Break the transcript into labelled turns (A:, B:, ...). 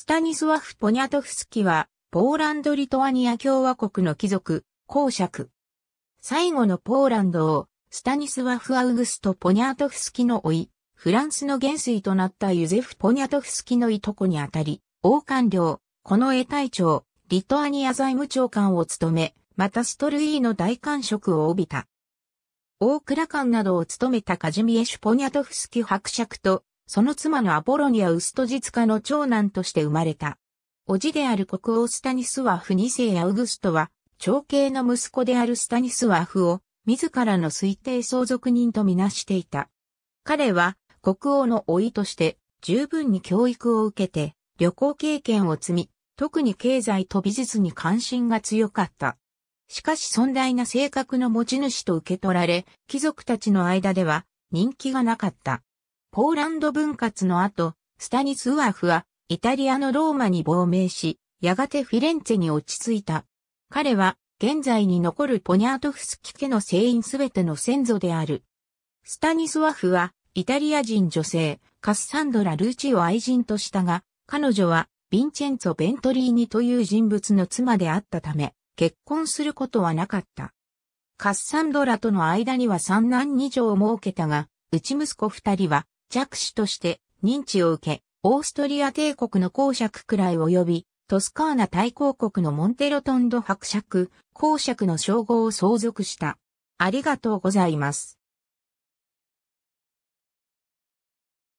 A: スタニスワフ・ポニャトフスキは、ポーランド・リトアニア共和国の貴族、公爵。最後のポーランドを、スタニスワフ・アウグスト・ポニャトフスキの甥、い、フランスの元帥となったユゼフ・ポニャトフスキのいとこにあたり、王官僚、この衛隊長、リトアニア財務長官を務め、またストルイーの大官職を帯びた。大倉官などを務めたカジミエシュ・ポニャトフスキ伯爵とその妻のアポロニア・ウストジツカの長男として生まれた。叔父である国王スタニスワフ2世アウグストは、長兄の息子であるスタニスワフを、自らの推定相続人とみなしていた。彼は、国王の甥として、十分に教育を受けて、旅行経験を積み、特に経済と美術に関心が強かった。しかし尊大な性格の持ち主と受け取られ、貴族たちの間では人気がなかった。ポーランド分割の後、スタニスワフはイタリアのローマに亡命し、やがてフィレンツェに落ち着いた。彼は現在に残るポニャートフスキ家の聖員すべての先祖である。スタニスワフはイタリア人女性カッサンドラ・ルーチを愛人としたが、彼女はヴィンチェンツォ・ベントリーニという人物の妻であったため、結婚することはなかった。カッサンドラとの間には三男二女を設けたが、内息子二人は着手として認知を受け、オーストリア帝国の公爵くらい及び、トスカーナ大公国のモンテロトンド伯爵、公爵の称号を相続した。ありがとうございます。